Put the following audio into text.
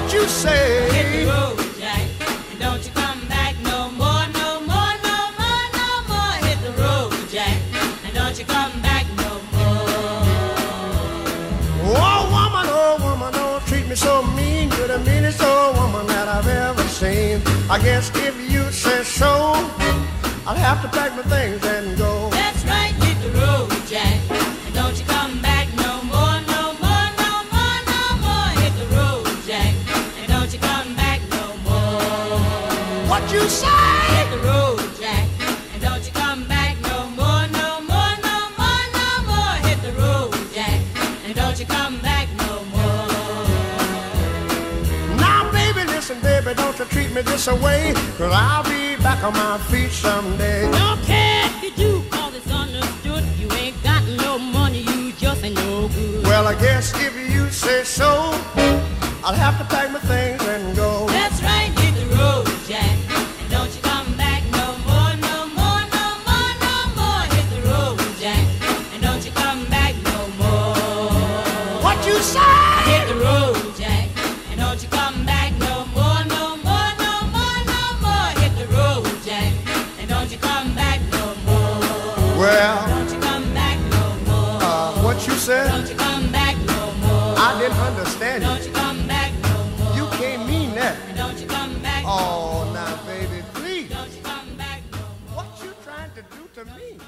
What you say? Hit the road, Jack, and don't you come back no more, no more, no more, no more. Hit the road, Jack, and don't you come back no more. Oh woman, oh woman, don't treat me so mean. You're the meanest old woman that I've ever seen. I guess if you say so, I'll have to pack my things and go. What you say? Hit the road, Jack, and don't you come back no more, no more, no more, no more. Hit the road, Jack, and don't you come back no more. Now, baby, listen, baby, don't you treat me this way. Cause I'll be back on my feet someday. Don't care if you do, cause it's understood. You ain't got no money, you just ain't no good. Well, I guess if you say so, I'll have to pack Hit the road, Jack. And don't you come back no more, no more, no more, no more. Hit the road, Jack. And don't you come back no more. Well, Don't you come back no more. uh, what you said? Don't you come back no more. I didn't understand Don't you. you come back no more. You can't mean that. And don't you come back no Oh, now, baby, please. Don't you come back no more. What you trying to do to me?